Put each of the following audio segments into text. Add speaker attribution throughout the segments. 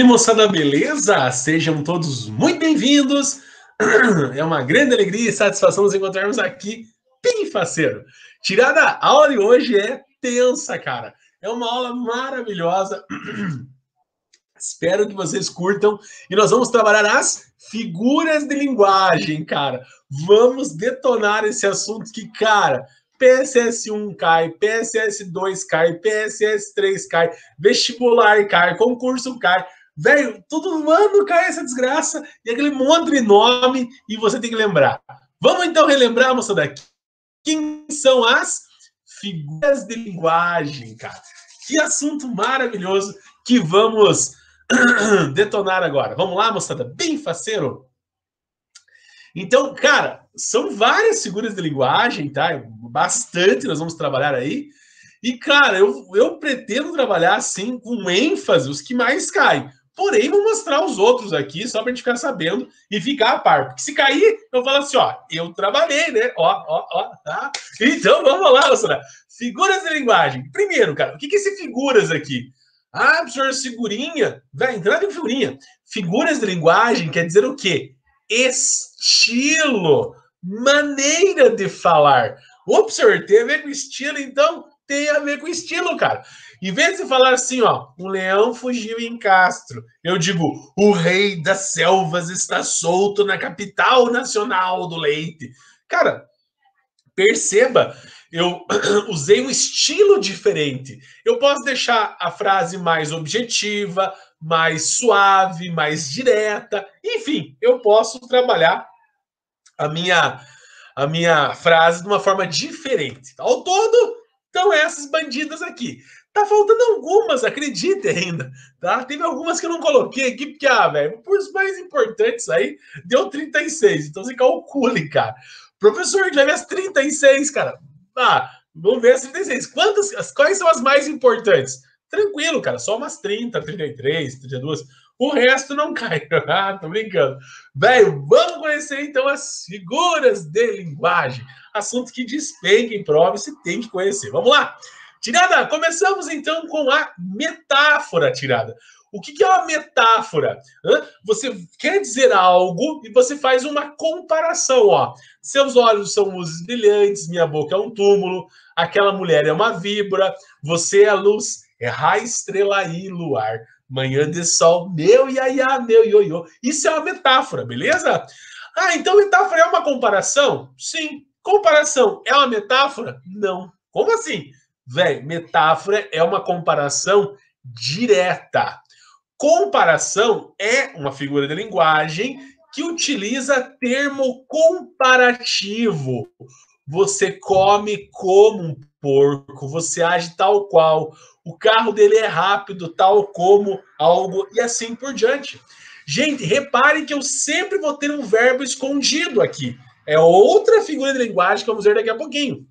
Speaker 1: Salve moçada, beleza? Sejam todos muito bem-vindos. É uma grande alegria e satisfação nos encontrarmos aqui, bem faceiro. Tirada, a aula de hoje é tensa, cara. É uma aula maravilhosa. Espero que vocês curtam. E nós vamos trabalhar as figuras de linguagem, cara. Vamos detonar esse assunto que, cara, PSS1 cai, PSS2 cai, PSS3 cai, vestibular cai, concurso cai. Velho, todo ano cai essa desgraça e aquele monte de nome e você tem que lembrar. Vamos então relembrar, moçada, quem são as figuras de linguagem, cara. Que assunto maravilhoso que vamos detonar agora. Vamos lá, moçada, bem faceiro. Então, cara, são várias figuras de linguagem, tá? Bastante nós vamos trabalhar aí. E, cara, eu, eu pretendo trabalhar assim com ênfase os que mais caem. Porém, vou mostrar os outros aqui, só para a gente ficar sabendo e ficar a par. Porque se cair, eu falo assim, ó, eu trabalhei, né? Ó, ó, ó, tá? Então, vamos lá, moçada. Figuras de linguagem. Primeiro, cara, o que, que é esse figuras aqui? Ah, professor, figurinha. Vai entrar em figurinha. Figuras de linguagem quer dizer o quê? estilo, maneira de falar. O professor, tem a ver com estilo, então tem a ver com estilo, cara. Em vez de falar assim, ó, um leão fugiu em Castro, eu digo, o rei das selvas está solto na capital nacional do leite. Cara, perceba, eu usei um estilo diferente. Eu posso deixar a frase mais objetiva, mais suave, mais direta. Enfim, eu posso trabalhar a minha a minha frase de uma forma diferente. Ao todo, então essas bandidas aqui. Tá faltando algumas, acredite ainda, tá? Teve algumas que eu não coloquei aqui, porque, ah, velho, por os mais importantes aí, deu 36. Então você calcule, cara. Professor, já vi as 36, cara. Ah, vamos ver as 36. Quantas, quais são as mais importantes? Tranquilo, cara, só umas 30, 33, 32. O resto não cai. ah, tô brincando. Velho, vamos conhecer então as figuras de linguagem. Assunto que despenca em prova e se tem que conhecer. Vamos lá. Tirada, começamos então com a metáfora, tirada. O que, é uma metáfora? Você quer dizer algo e você faz uma comparação. Ó. Seus olhos são luzes brilhantes, minha boca é um túmulo, aquela mulher é uma víbora, você é luz é raio, estrela e luar. Manhã de sol, meu iaiá, meu ioiô. Isso é uma metáfora, beleza? Ah, então metáfora é uma comparação? Sim. Comparação é uma metáfora? Não. Como assim? Velho, metáfora é uma comparação direta. Comparação é uma figura de linguagem que utiliza termo comparativo. Você come como um porco, você age tal qual, o carro dele é rápido, tal como algo, e assim por diante. Gente, reparem que eu sempre vou ter um verbo escondido aqui. É outra figura de linguagem que vamos ver daqui a pouquinho.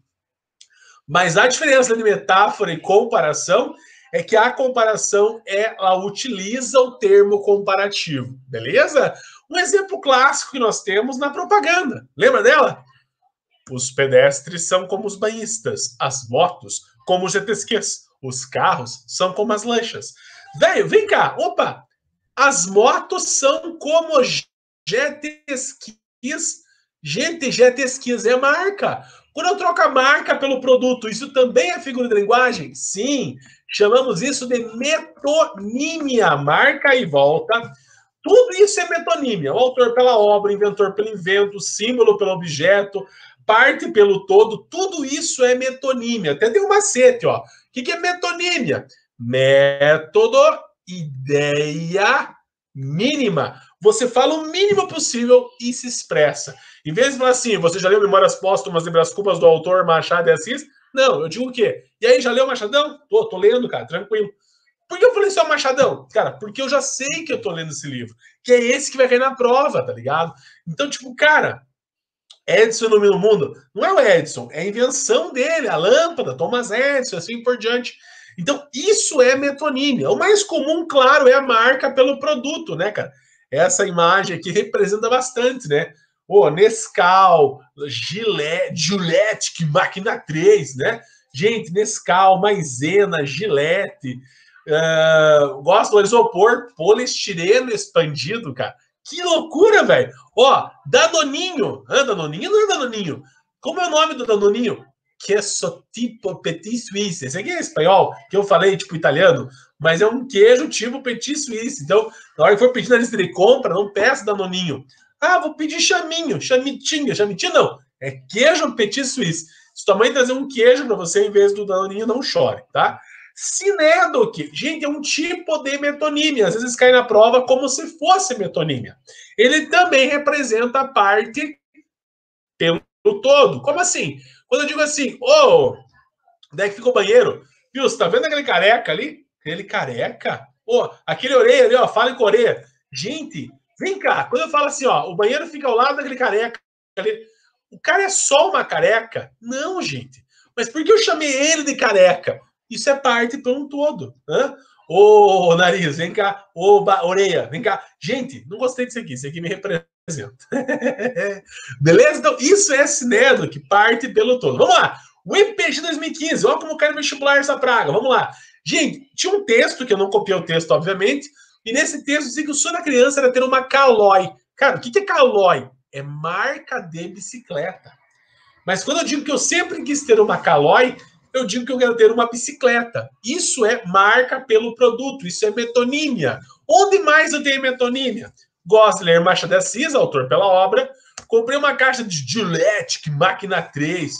Speaker 1: Mas a diferença de metáfora e comparação é que a comparação ela utiliza o termo comparativo, beleza? Um exemplo clássico que nós temos na propaganda. Lembra dela? Os pedestres são como os banhistas, as motos como os jet os carros são como as lanchas. Velho, vem cá, opa! As motos são como jet skis. Gente, jet skis é marca. Quando eu troco a marca pelo produto, isso também é figura de linguagem? Sim, chamamos isso de metonímia. Marca e volta. Tudo isso é metonímia. O autor pela obra, o inventor pelo invento, o símbolo pelo objeto, parte pelo todo, tudo isso é metonímia. Até tem um macete, ó. O que, é metonímia? Método, ideia mínima. Você fala o mínimo possível e se expressa. Em vez de falar assim, você já leu Memórias Póstumas e as Culpas do Autor Machado e Assis? Não, eu digo o quê? E aí, já leu Machadão? Tô, tô lendo, cara, tranquilo. Por que eu falei só Machadão? Cara, porque eu já sei que eu tô lendo esse livro. Que é esse que vai cair na prova, tá ligado? Então, tipo, cara, Edison domina o mundo. Não é o Edison, é a invenção dele, a lâmpada, Thomas Edison, assim por diante. Então, isso é metonímia. O mais comum, claro, é a marca pelo produto, né, cara? Essa imagem aqui representa bastante, né? Ô, Nescau, Gillette, Gillette, que máquina 3, né? Gente, Nescau, Maisena, Gillette, Uh, gosto do isopor poliestireno expandido, cara. Que loucura, velho. Ó, Danoninho. Ah, Danoninho não é Danoninho. Como é o nome do Danoninho? Queso tipo petit suisse. Esse aqui é espanhol, que eu falei tipo italiano, mas é um queijo tipo petit suisse. Então, na hora que for pedir na lista de compra, não peça Danoninho. Ah, vou pedir chaminho, chamitinho. Chamitinho não. É queijo petit suisse. Se tua mãe trazer um queijo para você em vez do Danoninho, não chore, tá? Sinédoque, gente, é um tipo de metonímia. Às vezes cai na prova como se fosse metonímia. Ele também representa a parte pelo todo. Como assim? Quando eu digo assim, ô, oh, onde é que fica o banheiro? Viu, você tá vendo aquele careca ali? Aquele careca? Ô, oh, aquele orelha ali, ó, fala em Coreia. Gente, vem cá. Quando eu falo assim, ó, o banheiro fica ao lado daquele careca ali. O cara é só uma careca? Não, gente. Mas por que eu chamei ele de careca? Isso é parte para um todo. Né? Ô, nariz, vem cá. Ô, orelha, vem cá. Gente, não gostei disso aqui. Isso aqui me representa. Beleza? Então, isso é sinédo que parte pelo todo. Vamos lá. O MPG 2015. Olha como cai no vestibular essa praga. Vamos lá. Gente, tinha um texto, que eu não copiei o texto, obviamente, e nesse texto dizia que o sonho da criança era ter uma calói. Cara, o que é calói? É marca de bicicleta. Mas quando eu digo que eu sempre quis ter uma calói, eu digo que eu quero ter uma bicicleta. Isso é marca pelo produto, isso é metonímia. Onde mais eu tenho metonímia? Gosto de ler Machado de Assis, autor pela obra. Comprei uma caixa de Gillette, máquina 3.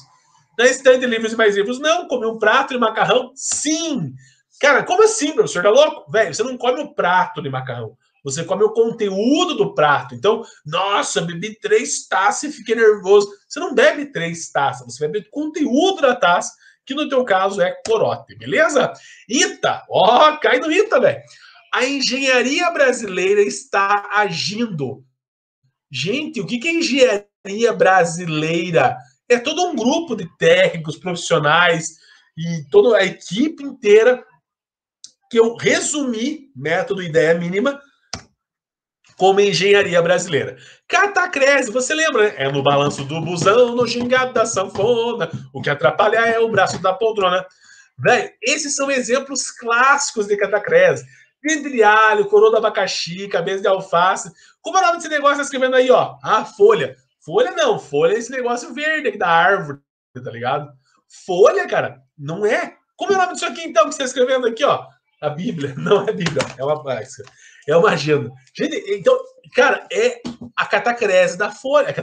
Speaker 1: Na estante livros e mais livros, não. Comi um prato de macarrão? Sim. Cara, como assim, professor? Tá louco? Velho, você não come o prato de macarrão. Você come o conteúdo do prato. Então, nossa, bebi três taças e fiquei nervoso. Você não bebe três taças, você bebe o conteúdo da taça que no teu caso é corote, beleza? Ita, ó, cai no Ita, velho. A engenharia brasileira está agindo. Gente, o que é engenharia brasileira? É todo um grupo de técnicos, profissionais e toda a equipe inteira que eu resumi, método ideia mínima, como engenharia brasileira. Catacrese, você lembra, né? É no balanço do busão, no gingado da sanfona, o que atrapalha é o braço da poltrona. Velho, esses são exemplos clássicos de catacrese. Vidrialho, coroa do abacaxi, cabeça de alface. Como é o nome desse negócio que tá escrevendo aí, ó? Ah, folha. Folha não, folha é esse negócio verde aqui da árvore, tá ligado? Folha, cara, não é. Como é o nome disso aqui, então, que você está escrevendo aqui, ó? A Bíblia. Não é Bíblia, é uma básica. É uma agenda. Gente, então, cara, é a catacrese da folha,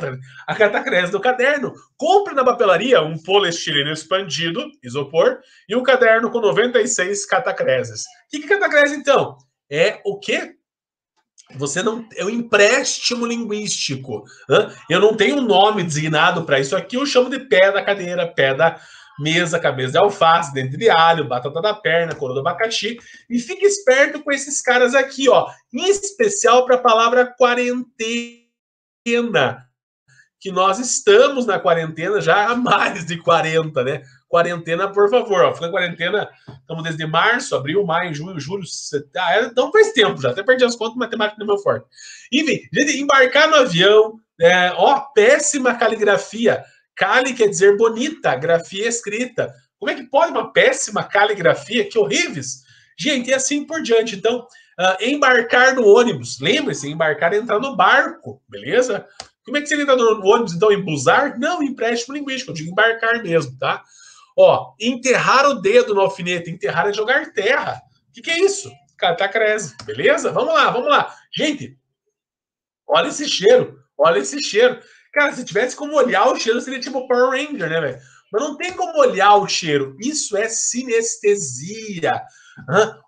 Speaker 1: a catacrese do caderno. Compre na papelaria um poliestireno expandido, isopor, e um caderno com 96 catacreses. O que é catacrese, então? É o quê? Você não é um empréstimo linguístico. Né? Eu não tenho um nome designado para isso aqui, eu chamo de pé da cadeira, pé da, mesa, cabeça de alface, dentro de alho, batata da perna, coroa do abacaxi. E fique esperto com esses caras aqui, ó. Em especial para a palavra quarentena. Que nós estamos na quarentena já há mais de 40, né? Quarentena, por favor, ó. Fica quarentena, estamos desde março, abril, maio, junho, julho. Ah, é, não faz tempo já, até perdi as contas, matemática não é meu forte. Enfim, gente, embarcar no avião, é, ó, péssima caligrafia Cali quer dizer bonita, grafia escrita. Como é que pode uma péssima caligrafia? Que horríveis! Gente, e assim por diante. Então, uh, embarcar no ônibus. Lembre-se, embarcar é entrar no barco, beleza? Como é que você entra no ônibus, então, em busar? Não, empréstimo linguístico, eu digo embarcar mesmo, tá? Ó, enterrar o dedo no alfinete. Enterrar é jogar terra. O que, que é isso? Catacrese, beleza? Vamos lá, vamos lá. Gente, olha esse cheiro, olha esse cheiro. Cara, se tivesse como olhar o cheiro, seria tipo Power Ranger, né, velho? Mas não tem como olhar o cheiro. Isso é sinestesia.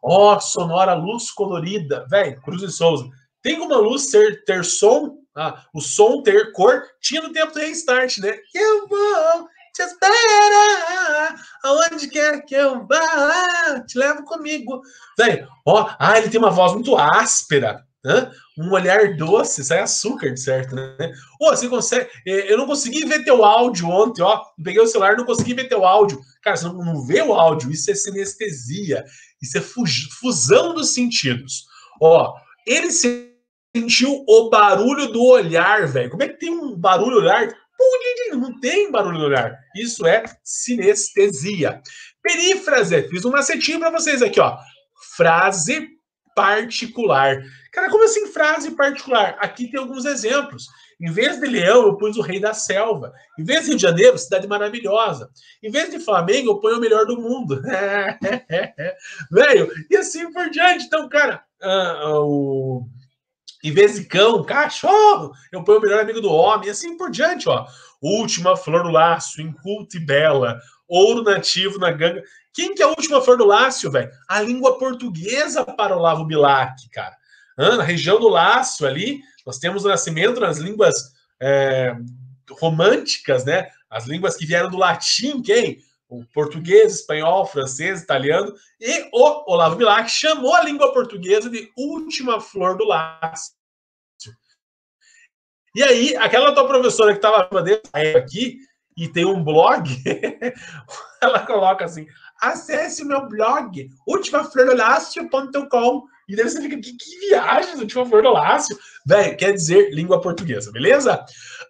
Speaker 1: Ó, sonora, luz colorida. Velho, Cruz e Souza. Tem como a luz ter som? Ah, o som ter cor? Tinha no tempo do restart, né? Eu vou te esperar aonde quer que eu vá. Te levo comigo. Velho, ó, ah, ele tem uma voz muito áspera. Hã? Um olhar doce, sai açúcar, de certo, né? Ô, você consegue. É, eu não consegui ver teu áudio ontem, ó. Peguei o celular, não consegui ver teu áudio. Cara, você não, vê o áudio, isso é sinestesia, isso é fusão dos sentidos. Ó, ele sentiu o barulho do olhar, velho. Como é que tem um barulho olhar? Não tem barulho olhar. Isso é sinestesia. Perífrase, fiz um macetinho para vocês aqui, ó frase particular. Cara, como assim frase particular? Aqui tem alguns exemplos. Em vez de leão, eu pus o rei da selva. Em vez de Rio de Janeiro, cidade maravilhosa. Em vez de Flamengo, eu ponho o melhor do mundo. Velho, e assim por diante. Então, cara, uh, uh, em vez de cão, cachorro, eu ponho o melhor amigo do homem. E assim por diante, ó. Última flor do laço, inculta e bela. Ouro nativo na ganga. Quem que é a última flor do Lácio, velho? A língua portuguesa para o Lavo Bilac, cara. na região do Lácio ali, nós temos o nascimento nas línguas é, românticas, né? As línguas que vieram do latim, quem? O português, espanhol, francês, italiano. E o Olavo Bilac chamou a língua portuguesa de última flor do Lácio. E aí, aquela tua professora que estava aqui e tem um blog, ela coloca assim: acesse meu blog, ultimaflordolácio.com. E daí você fica, que, que viagem do Última Flor do Lácio? Velho, quer dizer língua portuguesa, beleza?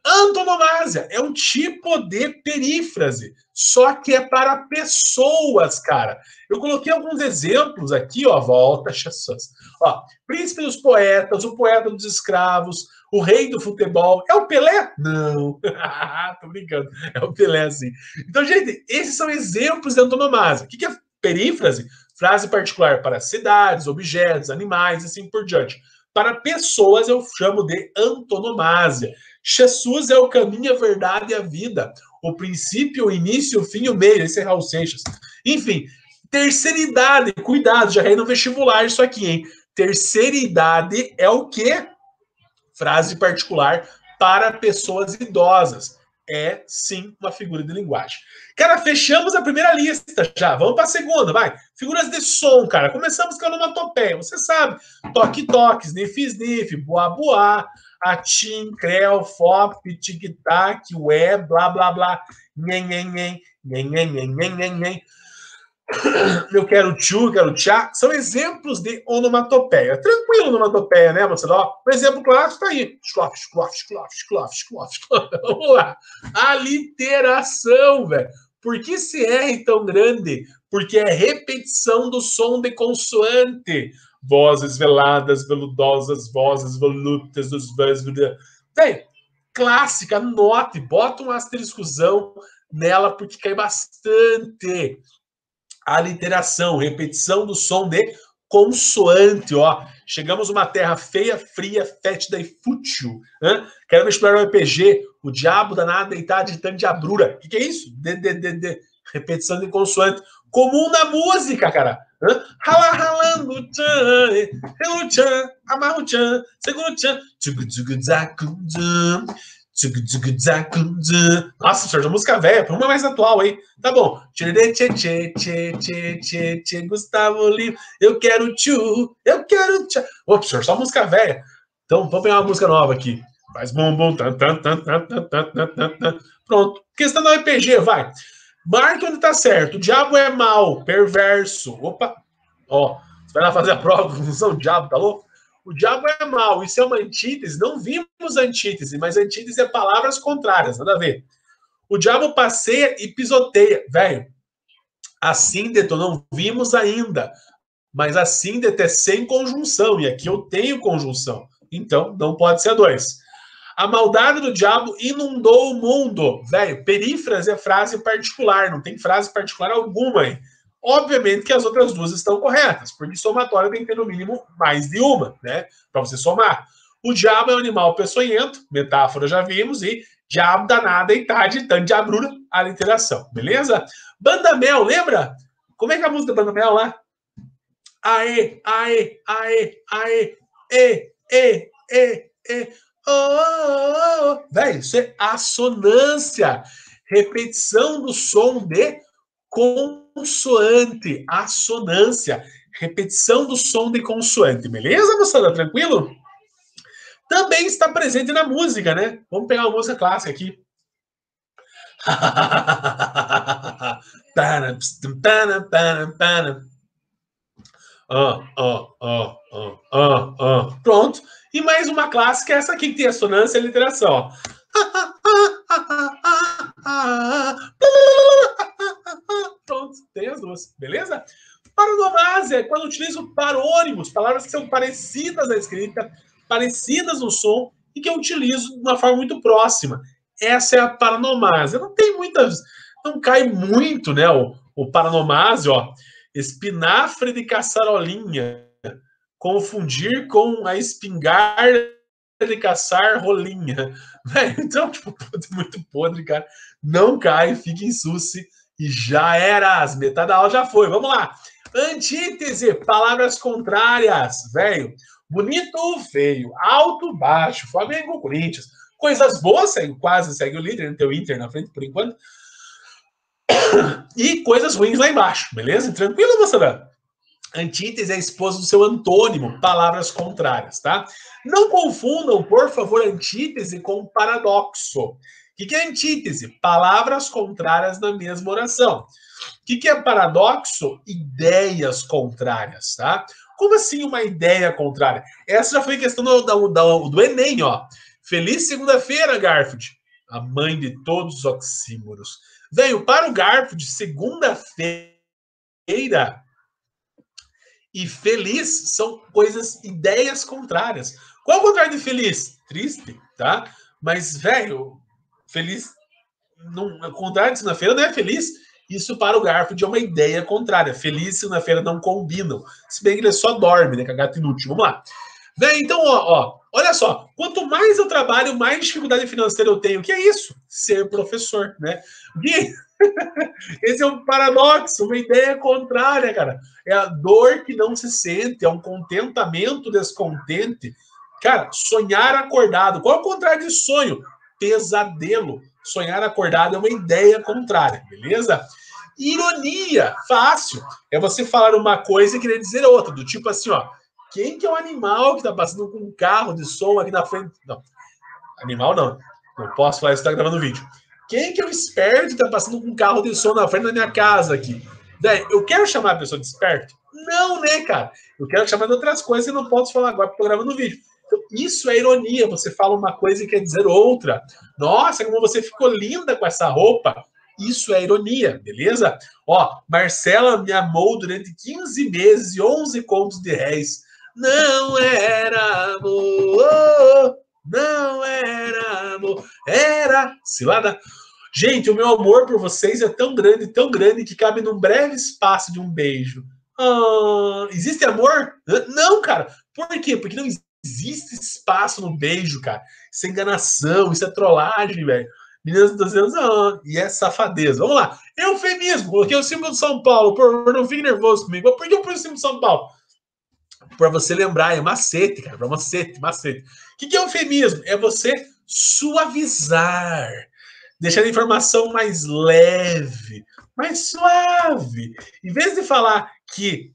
Speaker 1: Antonomásia é um tipo de perífrase, só que é para pessoas, cara. Eu coloquei alguns exemplos aqui, ó, volta, Jesus. Ó, príncipe dos poetas, o poeta dos escravos, o rei do futebol. É o Pelé? Não. Tô brincando. É o Pelé, sim. Então, gente, esses são exemplos de antonomásia. O que é perífrase? Frase particular para cidades, objetos, animais, assim por diante. Para pessoas, eu chamo de antonomásia. Jesus é o caminho, a verdade e a vida. O princípio, o início, o fim e o meio. Esse é Raul Seixas. Enfim, terceira idade. Cuidado, já é no vestibular isso aqui, hein? Terceira idade é o quê? Frase particular para pessoas idosas é sim uma figura de linguagem. Cara, fechamos a primeira lista já. Vamos para a segunda, vai. Figuras de som, cara. Começamos com a onomatopeia. Você sabe. Toque, toque, sniff, sniff, boa, boa, atim, creu, fop, tic-tac, ué, blá, blá, blá, nhen, nhen, nhen, nhen, nhen, nhen, nhen, nhen eu quero tchu, quero tchá, são exemplos de onomatopeia. Tranquilo onomatopeia, né, Marcelo? Um exemplo clássico está aí. Schlof, schlof, schlof, schlof, schlof, schlof. Vamos lá. Aliteração, velho. Por que esse R tão grande? Porque é repetição do som de consoante. Vozes veladas, veludosas, vozes volúptas, dos vãs. Bem, clássica, note, bota um asteriscozão nela porque cai bastante aliteração, repetição do som de consoante, ó. Chegamos uma terra feia, fria, fétida e fútil. Né? Quero explorar o EPG, o diabo danado deitado de tanto de abrura. O que, que, é isso? De, de, de, de, Repetição de consoante. Comum na música, cara. Hã? Rala, ralando, tchan, relo, tchan, amarro, tchan, segundo, tchan, tchugu, tchugu, tchan. Nossa, Sérgio, música velha, põe uma mais atual aí. Tá bom. Gustavo Lima, eu quero tchu, eu quero tchu. Ô, professor, só música velha. Então, vamos pegar uma música nova aqui. Faz bom, bom. Pronto. Questão do RPG, vai. Marque onde tá certo. O diabo é mal, perverso. Opa. Ó, você vai lá fazer a prova, não o diabo, tá louco? O diabo é mal, isso é uma antítese. Não vimos antítese, mas antítese é palavras contrárias, nada a ver. O diabo passeia e pisoteia. Velho, a síndeto não vimos ainda, mas a síndeto é sem conjunção, e aqui eu tenho conjunção. Então, não pode ser dois. A maldade do diabo inundou o mundo. Velho, perífrase é frase particular, não tem frase particular alguma aí. Obviamente que as outras duas estão corretas, porque somatória tem que ter no mínimo mais de uma, né? Para você somar. O diabo é um animal peçonhento, metáfora já vimos, e diabo danada e tarde, tanto diabrura, a literação, beleza? Banda Mel, lembra? Como é que é a música da Banda Mel lá? Aê, aê, aê, aê, e, e, e, e, oh, oh, oh. Velho, isso é assonância, repetição do som de consoante, assonância, repetição do som de consoante, beleza, moçada? Tranquilo? Também está presente na música, né? Vamos pegar uma música clássica aqui. Pronto. E mais uma clássica, essa aqui que tem assonância e literação. tem as duas. beleza? Paronomásia é quando utilizo parônimos, palavras que são parecidas na escrita, parecidas no som e que eu utilizo de uma forma muito próxima. Essa é a paronomásia. Não tem muitas, não cai muito, né? O, o ó. Espinafre de caçarolinha. Confundir com a espingarda de caçar rolinha. Então, tipo, muito podre, cara. Não cai, fica em suci e já era. As metade da aula já foi. Vamos lá. Antítese, palavras contrárias, velho. Bonito ou feio, alto, baixo, Flamengo, Corinthians. Coisas boas, segue, quase segue o líder, tem o Inter na frente por enquanto. E coisas ruins lá embaixo, beleza? Tranquilo, moçada? Antítese é esposa do seu antônimo, palavras contrárias, tá? Não confundam, por favor, antítese com paradoxo. O que é antítese? Palavras contrárias na mesma oração. O que é paradoxo? Ideias contrárias, tá? Como assim uma ideia contrária? Essa já foi questão do, do, do, do Enem, ó. Feliz segunda-feira, Garfield. A mãe de todos os oxímoros. Veio para o Garfield, segunda-feira e feliz são coisas, ideias contrárias. Qual o contrário de feliz? Triste, tá? Mas, velho, feliz. Não, contrário de segunda-feira não é feliz. Isso para o Garfield é uma ideia contrária. Feliz e segunda-feira não combinam. Se bem que ele só dorme, né? Cagato inútil. Vamos lá. Véi, então, ó, ó, olha só. Quanto mais eu trabalho, mais dificuldade financeira eu tenho. Que é isso? Ser professor, né? E esse é um paradoxo, uma ideia contrária, cara. É a dor que não se sente, é um contentamento descontente. Cara, sonhar acordado. Qual é o contrário de sonho? Pesadelo. Sonhar acordado é uma ideia contrária, beleza? Ironia, fácil. É você falar uma coisa e querer dizer outra, do tipo assim, ó. Quem que é o animal que tá passando com um carro de som aqui na frente? Não. Animal não. Não posso falar isso, tá gravando vídeo. Quem que é o esperto que tá passando com um carro de som na frente da minha casa aqui? Daí, eu quero chamar a pessoa de esperto? Não, né, cara? Eu quero chamar de outras coisas e não posso falar agora porque eu gravando vídeo. Então, isso é ironia. Você fala uma coisa e quer dizer outra. Nossa, como você ficou linda com essa roupa. Isso é ironia, beleza? Ó, Marcela me amou durante 15 meses e 11 contos de réis. Não era amor, não era amor, era cilada. Gente, o meu amor por vocês é tão grande, tão grande, que cabe num breve espaço de um beijo. Ah, existe amor? Não, cara. Por quê? Porque não existe espaço no beijo, cara. Isso é enganação, isso é trollagem, velho. Meninas de 12 anos, e é safadeza. Vamos lá. Eufemismo. Coloquei o símbolo de São Paulo. Por, não fique nervoso comigo. Eu pus o símbolo de São Paulo? Para você lembrar, é macete, cara. Para macete, macete. O que, que é eufemismo? É você suavizar deixar a informação mais leve, mais suave. Em vez de falar que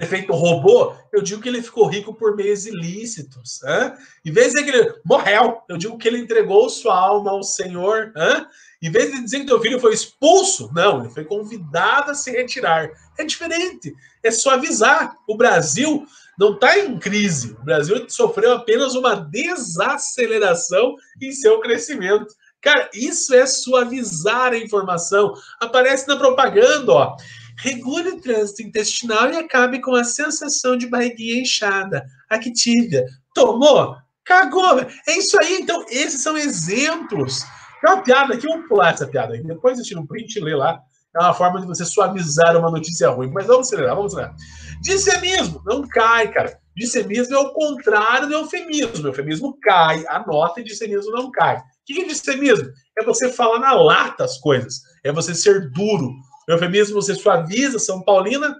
Speaker 1: é feito robô, eu digo que ele ficou rico por meios ilícitos. Hein? Em vez de dizer que ele morreu, eu digo que ele entregou sua alma ao Senhor. Hein? Em vez de dizer que teu filho foi expulso, não, ele foi convidado a se retirar. É diferente, é suavizar. O Brasil não está em crise. O Brasil sofreu apenas uma desaceleração em seu crescimento. Cara, isso é suavizar a informação. Aparece na propaganda, ó. Regule o trânsito intestinal e acabe com a sensação de barriguinha inchada. Activia. Tomou? Cagou. É isso aí. Então, esses são exemplos. É uma piada aqui, vamos pular essa piada aqui. Depois eu tiro um print e lê lá. É uma forma de você suavizar uma notícia ruim. Mas vamos acelerar, vamos acelerar. Dissemismo. Não cai, cara. Dissemismo é o contrário do eufemismo. O eufemismo cai, anota e dissemismo não cai. O que é dissemismo? É você falar na lata as coisas. É você ser duro. O eufemismo você suaviza, São Paulina.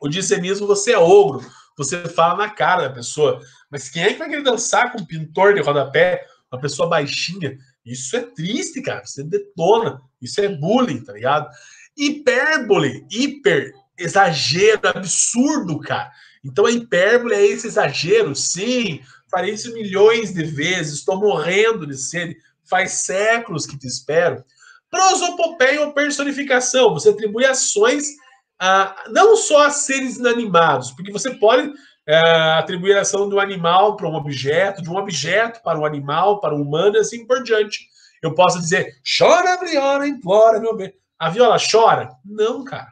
Speaker 1: O dissemismo você é ogro. Você fala na cara da pessoa. Mas quem é que vai querer dançar com um pintor de rodapé? Uma pessoa baixinha? Isso é triste, cara. Você detona. Isso é bullying, tá ligado? Hipérbole, hiper, exagero, absurdo, cara. Então a hipérbole é esse exagero, sim. Farei isso milhões de vezes, estou morrendo de sede, faz séculos que te espero. Prosopopeia ou personificação, você atribui ações a, não só a seres inanimados, porque você pode é, atribuir a ação do animal para um objeto, de um objeto para um animal, para um humano e assim por diante. Eu posso dizer, chora, viola, implora, meu bem. A viola chora? Não, cara.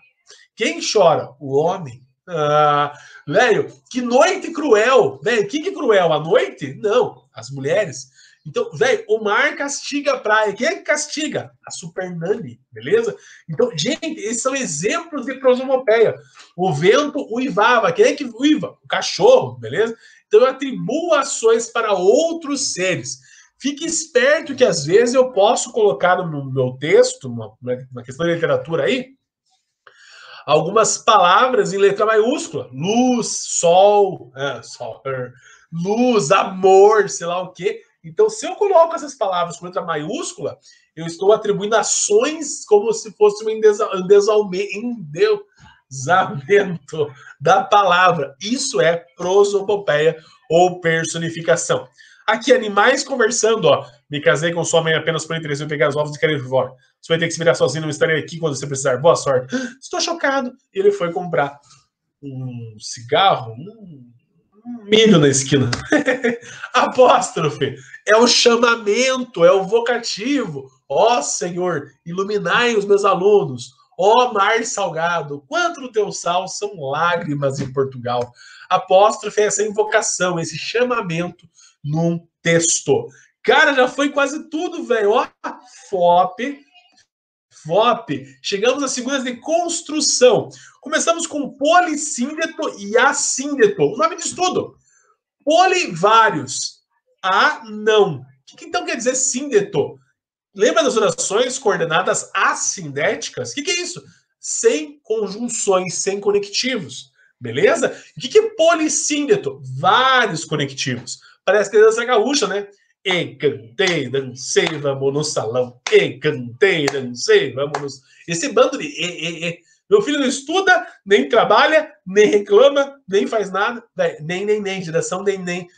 Speaker 1: Quem chora? O homem. Ah, velho, que noite cruel. Velho, que é cruel? A noite? Não, as mulheres. Então, velho, o mar castiga a praia. Quem é que castiga? A Super Nani, beleza? Então, gente, esses são exemplos de prosomopeia. O vento uivava. Quem é que uiva? O cachorro, beleza? Então, eu atribuo ações para outros seres. Fique esperto que às vezes eu posso colocar no meu texto, uma, uma questão de literatura aí, algumas palavras em letra maiúscula. Luz, sol, é, sol luz, amor, sei lá o quê. Então, se eu coloco essas palavras com letra maiúscula, eu estou atribuindo ações como se fosse um endeusamento da palavra. Isso é prosopopeia ou personificação. Aqui, animais conversando, ó. Me casei com sua mãe apenas por interesse em pegar os ovos e querer ir fora. Você vai ter que se virar sozinho, não estarei aqui quando você precisar. Boa sorte. Estou chocado. Ele foi comprar um cigarro, um milho na esquina. Apóstrofe é o chamamento, é o vocativo. Ó Senhor, iluminai os meus alunos. Ó mar salgado, quanto no teu sal são lágrimas em Portugal. Apóstrofe é essa invocação, esse chamamento num texto. Cara, já foi quase tudo, velho. Ó, FOP. FOP. Chegamos às segundas de construção. Começamos com polissíndeto e assíndeto. O nome disso tudo. Polivários. A não. O que então quer dizer síndeto? Lembra das orações coordenadas assindéticas? O que, que, é isso? Sem conjunções, sem conectivos. Beleza? O que, que é polissíndeto? Vários conectivos. Parece que é dança gaúcha, né? E cantei, dancei, vamos no salão. E cantei, dancei, vamos no... Esse bando de e, e, e. Meu filho não estuda, nem trabalha, nem reclama, nem faz nada. Nem, nem, nem, geração nem, nem.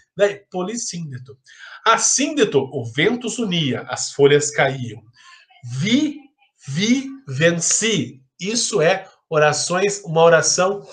Speaker 1: Polissíndeto. Assíndeto, o vento unia, as folhas caíam. Vi, vi, venci. Isso é orações, uma oração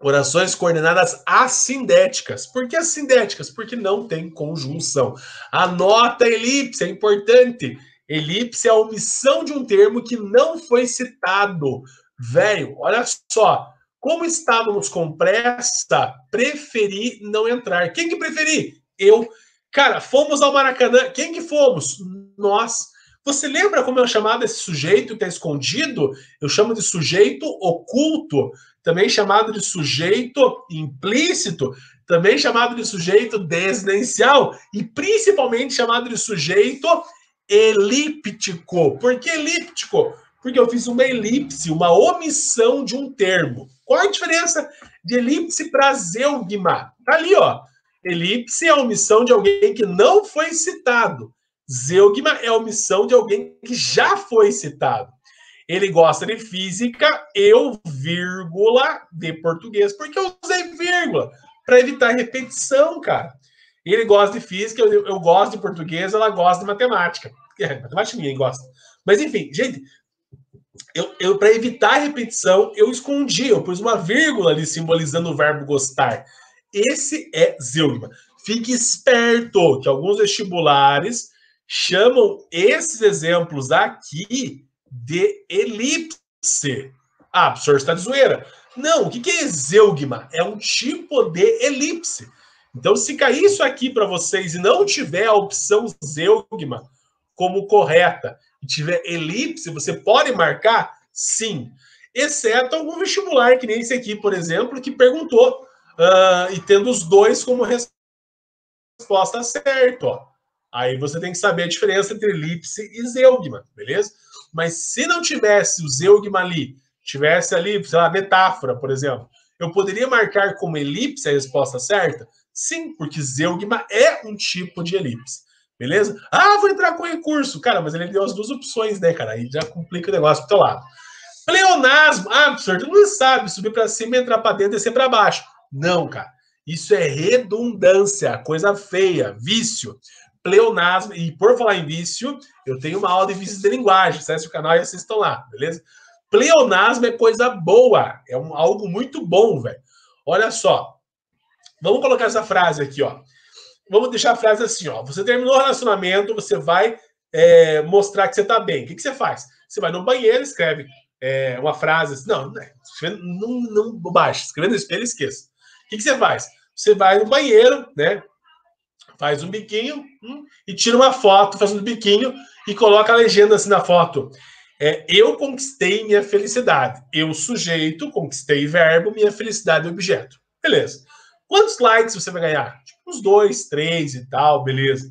Speaker 1: Orações coordenadas assindéticas. Por que assindéticas? Porque não tem conjunção. Anota a elipse, é importante. Elipse é a omissão de um termo que não foi citado. Velho, olha só. Como estávamos com pressa, preferi não entrar. Quem que preferi? Eu. Cara, fomos ao Maracanã. Quem que fomos? Nós. Você lembra como eu chamava esse sujeito que está escondido? Eu chamo de sujeito oculto também chamado de sujeito implícito, também chamado de sujeito desidencial e principalmente chamado de sujeito elíptico. Por que elíptico? Porque eu fiz uma elipse, uma omissão de um termo. Qual a diferença de elipse para zeugma? Tá ali, ó. Elipse é a omissão de alguém que não foi citado. Zeugma é a omissão de alguém que já foi citado. Ele gosta de física, eu, vírgula, de português. Porque eu usei vírgula? Para evitar repetição, cara. Ele gosta de física, eu, eu, gosto de português, ela gosta de matemática. É, matemática ninguém gosta. Mas enfim, gente, eu, eu para evitar repetição, eu escondi, eu pus uma vírgula ali simbolizando o verbo gostar. Esse é zeugma. Fique esperto que alguns vestibulares chamam esses exemplos aqui de elipse. Ah, senhor está de zoeira. Não, o que é zeugma? É um tipo de elipse. Então, se cair isso aqui para vocês e não tiver a opção zeugma como correta, e tiver elipse, você pode marcar? Sim. Exceto algum vestibular, que nem esse aqui, por exemplo, que perguntou, uh, e tendo os dois como resposta certa. Ó. Aí você tem que saber a diferença entre elipse e zeugma, beleza? Mas se não tivesse o zeugma ali, tivesse ali, sei lá, metáfora, por exemplo, eu poderia marcar como elipse a resposta certa? Sim, porque zeugma é um tipo de elipse. Beleza? Ah, vou entrar com recurso. Cara, mas ele deu as duas opções, né, cara? Aí já complica o negócio pro teu lado. Pleonasmo. Ah, professor, tu não sabe subir para cima, entrar para dentro e descer para baixo. Não, cara. Isso é redundância, coisa feia, vício pleonasmo. E por falar em vício, eu tenho uma aula de vícios de linguagem. Acesse o canal e assistam lá, beleza? Pleonasmo é coisa boa. É um, algo muito bom, velho. Olha só. Vamos colocar essa frase aqui, ó. Vamos deixar a frase assim, ó. Você terminou o relacionamento, você vai é, mostrar que você tá bem. O que, que você faz? Você vai no banheiro, escreve é, uma frase assim, não, não, não bobagem, escrevendo no espelho, esqueça. O que, que você faz? Você vai no banheiro, né? Faz um biquinho hum, e tira uma foto fazendo biquinho e coloca a legenda assim na foto. É, eu conquistei minha felicidade. Eu, sujeito, conquistei verbo, minha felicidade é objeto. Beleza. Quantos likes você vai ganhar? Tipo, uns dois, três e tal, beleza.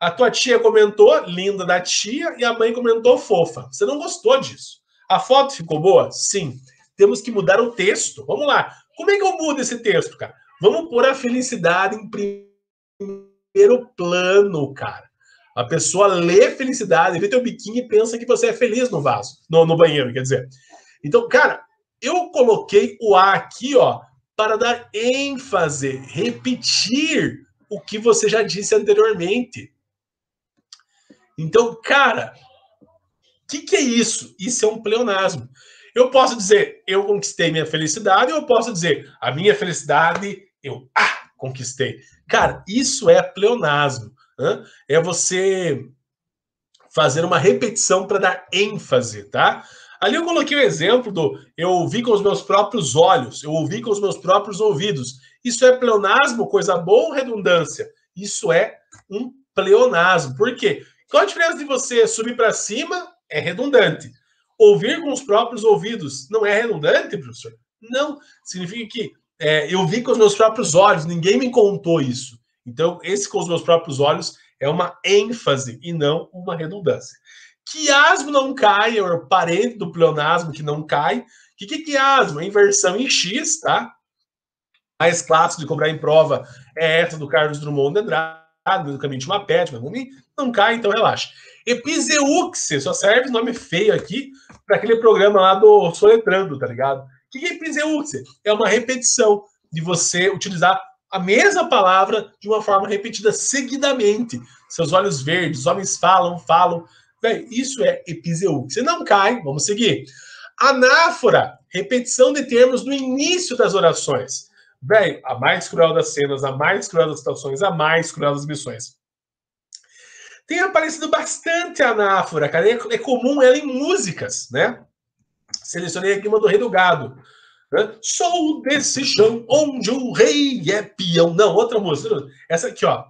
Speaker 1: A tua tia comentou, linda da tia, e a mãe comentou, fofa. Você não gostou disso. A foto ficou boa? Sim. Temos que mudar o texto. Vamos lá. Como é que eu mudo esse texto, cara? Vamos pôr a felicidade em primeiro plano, cara. A pessoa lê felicidade, vê teu biquíni e pensa que você é feliz no vaso, no, no banheiro, quer dizer. Então, cara, eu coloquei o A aqui, ó, para dar ênfase, repetir o que você já disse anteriormente. Então, cara, o que, que é isso? Isso é um pleonasmo. Eu posso dizer, eu conquistei minha felicidade, ou eu posso dizer, a minha felicidade, eu ah, conquistei. Cara, isso é pleonasmo. Né? É você fazer uma repetição para dar ênfase, tá? Ali eu coloquei o exemplo do eu ouvi com os meus próprios olhos, eu ouvi com os meus próprios ouvidos. Isso é pleonasmo, coisa boa ou redundância? Isso é um pleonasmo. Por quê? Qual a diferença de você subir para cima? É redundante. Ouvir com os próprios ouvidos não é redundante, professor? Não. Significa que é, eu vi com os meus próprios olhos, ninguém me contou isso. Então, esse com os meus próprios olhos é uma ênfase e não uma redundância. Quiasmo não cai, é o parente do pleonasmo que não cai. O que, que é quiasmo? É inversão em X, tá? Mais clássico de cobrar em prova é essa do Carlos Drummond de Andrade, do caminho de uma pet, mas não cai, então relaxa. Epizeuxe, só serve nome feio aqui para aquele programa lá do Soletrando, tá ligado? O que é epizeuxe? É uma repetição de você utilizar a mesma palavra de uma forma repetida seguidamente. Seus olhos verdes, os homens falam, falam. Bem, isso é episeu. Você não cai, vamos seguir. Anáfora, repetição de termos no início das orações. Velho, a mais cruel das cenas, a mais cruel das situações, a mais cruel das missões. Tem aparecido bastante anáfora, cara. É, é comum ela em músicas, né? Selecionei aqui uma do Rei do Gado. Sou desse chão onde o rei é peão. Não, outra música. Essa aqui, ó.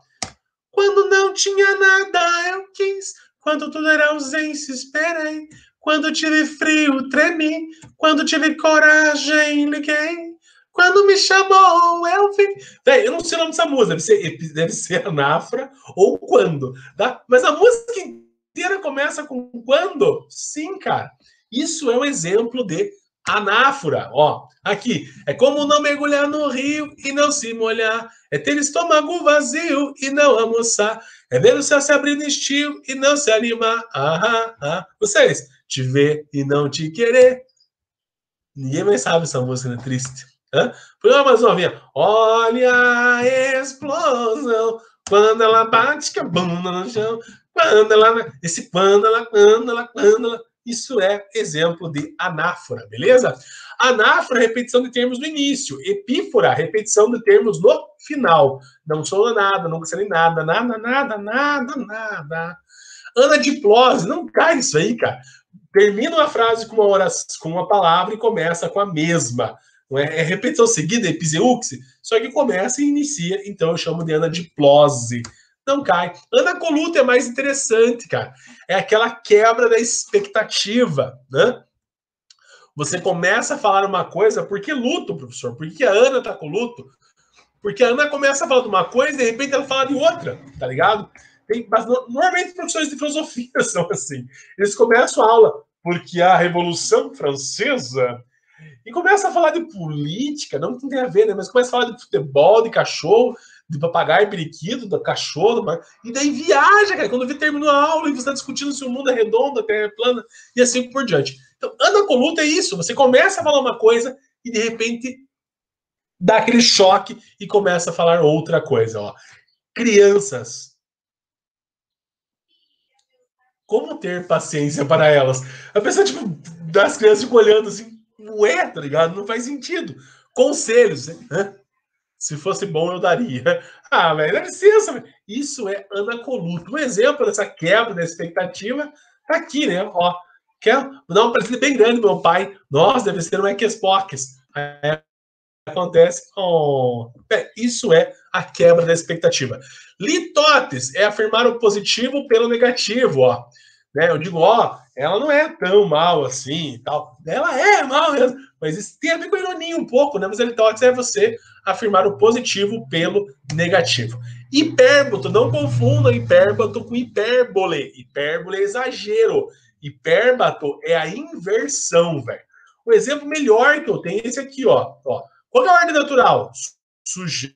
Speaker 1: Quando não tinha nada, eu quis. Quando tudo era ausência, esperei. Quando tive frio, tremi. Quando tive coragem, liguei. Quando me chamou, eu vim. Véi, eu não sei o nome dessa música. Deve ser, deve ser Anafra ou Quando. Tá? Mas a música inteira começa com quando? Sim, cara. Isso é um exemplo de anáfora, ó. Aqui, é como não mergulhar no rio e não se molhar. É ter estômago vazio e não almoçar. É ver o céu se abrir no estio e não se animar. Ah, ah. Vocês, te ver e não te querer. Ninguém mais sabe essa música, né? Triste. Põe uma mais novinha. Olha a explosão. Quando ela bate, que a bunda no chão. Quando ela. Esse quando ela, quando ela, quando ela. Isso é exemplo de anáfora, beleza? Anáfora, repetição de termos no início. Epífora, repetição de termos no final. Não sou nada, não sei nada, nada, nada, nada, nada. Anadiplose, não cai isso aí, cara. Termina uma frase com uma, oração, com uma palavra e começa com a mesma. Não é, é repetição seguida, epizeuxe, só que começa e inicia, então eu chamo de anadiplose não cai. Anacoluto é mais interessante, cara. É aquela quebra da expectativa, né? Você começa a falar uma coisa, por que luto, professor? Por que a Ana tá com luto? Porque a Ana começa a falar de uma coisa e de repente ela fala de outra, tá ligado? Tem, mas normalmente professores de filosofia são assim. Eles começam a aula porque a Revolução Francesa e começa a falar de política, não tem a ver, né? Mas começa a falar de futebol, de cachorro, de papagaio, periquito, do cachorro, e daí viaja, cara. Quando terminou a aula e você está discutindo se o mundo é redondo, a terra é plana, e assim por diante. Então, anda com luta é isso. Você começa a falar uma coisa e de repente dá aquele choque e começa a falar outra coisa. Ó. Crianças. Como ter paciência para elas? A pessoa, tipo, das crianças ficam olhando assim, ué, tá ligado? Não faz sentido. Conselhos, né? Se fosse bom, eu daria. Ah, velho, dá licença. Isso é anacoluto. Um exemplo dessa quebra da expectativa tá aqui, né? Ó, Quer? Dar um presente bem grande meu pai. Nossa, deve ser um Xbox. Aí acontece. Oh, é, isso é a quebra da expectativa. Litotes é afirmar o positivo pelo negativo, ó. Né? Eu digo, ó, ela não é tão mal assim e tal. Ela é mal mesmo, mas isso tem a ver com ironia um pouco, né? Mas a litotes é você afirmar o positivo pelo negativo. Hipérboto, não confunda hipérboto com hipérbole. Hipérbole é exagero. Hipérbato é a inversão, velho. O exemplo melhor que eu tenho é esse aqui, ó. ó. Qual é a ordem natural? Sujeito,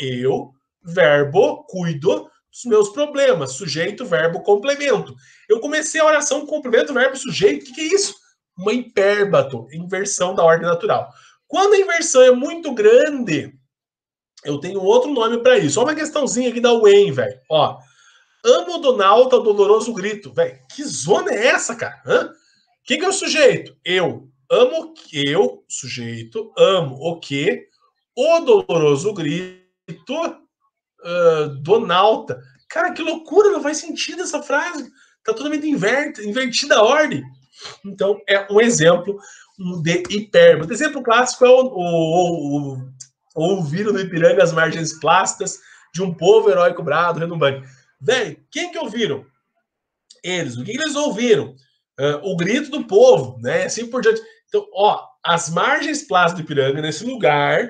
Speaker 1: eu, verbo, cuido dos meus problemas. Sujeito, verbo, complemento. Eu comecei a oração com complemento, verbo, sujeito. O que, que é isso? Uma hipérbato, inversão da ordem natural. Quando a inversão é muito grande, eu tenho outro nome para isso. Olha uma questãozinha aqui da UEM, velho. Ó, amo Donaldo, doloroso grito. Velho, que zona é essa, cara? Hã? Quem que é o sujeito? Eu. Amo que eu, sujeito, amo o que? O doloroso grito uh, Donalta. Cara, que loucura, não faz sentido essa frase. Tá totalmente inverte, invertida a ordem. Então, é um exemplo de hipérbole. Exemplo clássico é o, o, o, ouviram no Ipiranga as margens plásticas de um povo heróico brado, retumbante. Velho, quem que ouviram? Eles. O que eles ouviram? Uh, o grito do povo, né? Assim por diante. Então, ó, as margens plásticas do Ipiranga, nesse lugar,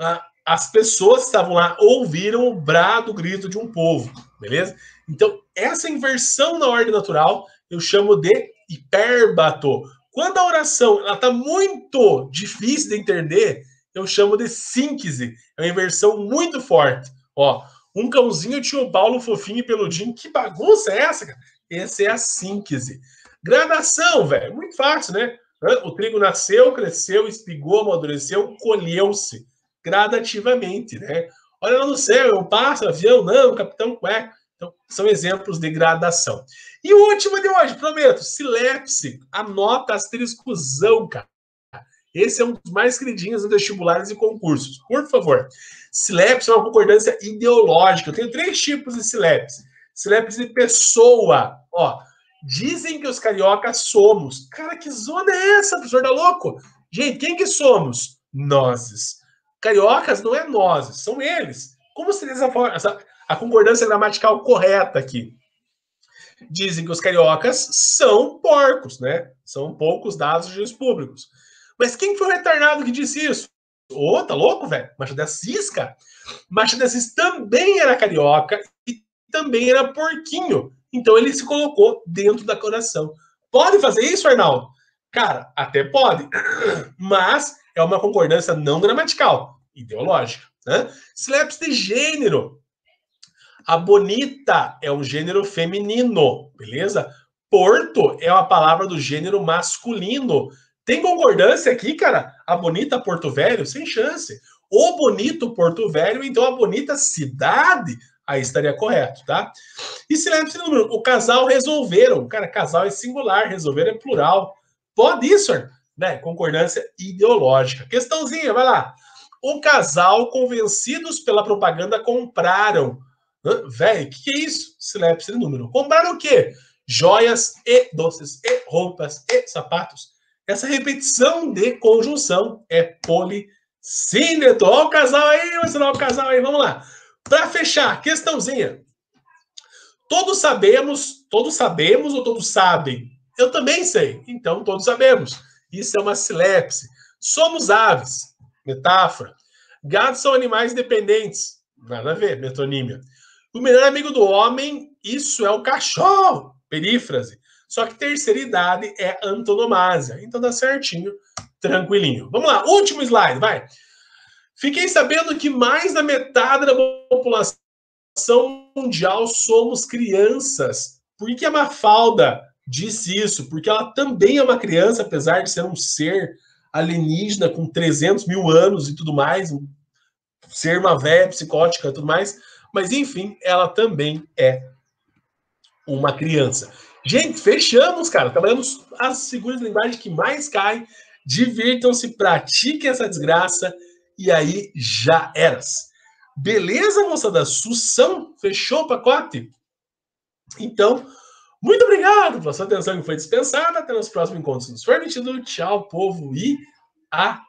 Speaker 1: uh, as pessoas que estavam lá ouviram o brado, o grito de um povo, beleza? Então, essa inversão na ordem natural eu chamo de hiperbato. Quando a oração está muito difícil de entender, eu chamo de síntese. É uma inversão muito forte. Ó, um cãozinho tinha o Paulo fofinho e peludinho. Que bagunça é essa, cara? Essa é a síntese. Gradação, velho. Muito fácil, né? O trigo nasceu, cresceu, espigou, amadureceu, colheu-se gradativamente, né? Olha lá no céu, eu passo, avião, não, capitão cueca. Então, são exemplos de gradação. E o último de hoje, prometo, silepse, anota asteriscozão, cara. Esse é um dos mais queridinhos em vestibulares e concursos. Por favor. Silepse é uma concordância ideológica. Eu tenho três tipos de silepse. Silepse de pessoa. Ó, dizem que os cariocas somos. Cara, que zona é essa, professor da louco? Gente, quem que somos? Nozes. Cariocas não é nós, são eles. Como seria essa, essa, a concordância gramatical correta aqui? Dizem que os cariocas são porcos, né? São poucos dados de públicos. Mas quem foi o retardado que disse isso? Ô, oh, tá louco, velho? Machado Assis, cara. Machado Assis também era carioca e também era porquinho. Então ele se colocou dentro da coração. Pode fazer isso, Arnaldo? Cara, até pode. Mas é uma concordância não gramatical, ideológica. Né? Silepse de gênero. A bonita é um gênero feminino, beleza? Porto é uma palavra do gênero masculino. Tem concordância aqui, cara? A bonita Porto Velho? Sem chance. O bonito Porto Velho, então a bonita cidade, aí estaria correto, tá? E se lembra, número, o casal resolveram. Cara, casal é singular, resolver é plural. Pode isso, né? Concordância ideológica. Questãozinha, vai lá. O casal, convencidos pela propaganda, compraram. Velho, que, é isso? Silepse de número. Compraram o quê? Joias e doces, e roupas, e sapatos essa repetição de conjunção é polissíndreto. Olha o casal aí, vamos o casal aí, vamos lá. Para fechar, questãozinha. Todos sabemos, todos sabemos ou todos sabem? Eu também sei, então todos sabemos. Isso é uma silepse. Somos aves, metáfora. Gatos são animais dependentes, nada a ver, metonímia. O melhor amigo do homem, isso é o cachorro, perífrase. Só que terceira idade é antonomásia. Então dá certinho, tranquilinho. Vamos lá, último slide, vai. Fiquei sabendo que mais da metade da população mundial somos crianças. Por que a Mafalda disse isso? Porque ela também é uma criança, apesar de ser um ser alienígena com 300 mil anos e tudo mais, ser uma velha psicótica e tudo mais. Mas, enfim, ela também é uma criança. Gente, fechamos, cara. Trabalhamos as figuras de linguagem que mais caem. Divirtam-se, pratiquem essa desgraça e aí já eras. Beleza, moçada? Sussão? Fechou o pacote? Então, Muito obrigado pela sua atenção que foi dispensada. Até nos próximos encontros. Nos permitido. Tchau, povo, e a